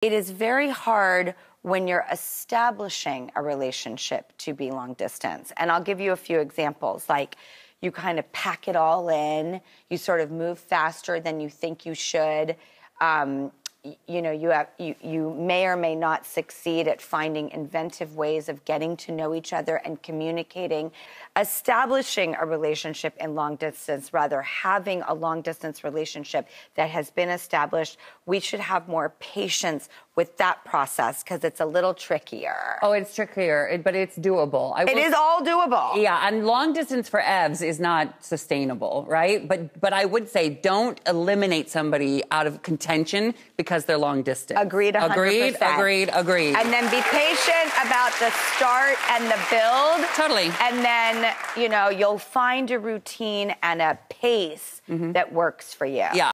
It is very hard when you're establishing a relationship to be long distance. And I'll give you a few examples. Like, you kind of pack it all in, you sort of move faster than you think you should. Um, you know you have you, you may or may not succeed at finding inventive ways of getting to know each other and communicating establishing a relationship in long distance. Rather having a long distance relationship that has been established we should have more patience with that process because it's a little trickier. Oh it's trickier but it's doable. I it will, is all doable. Yeah and long distance for evs is not sustainable right? But but i would say don't eliminate somebody out of contention because because they're long distance. Agreed, 100%. Agreed, agreed, agreed. And then be patient about the start and the build. Totally. And then, you know, you'll find a routine and a pace mm-hmm. that works for you. Yeah.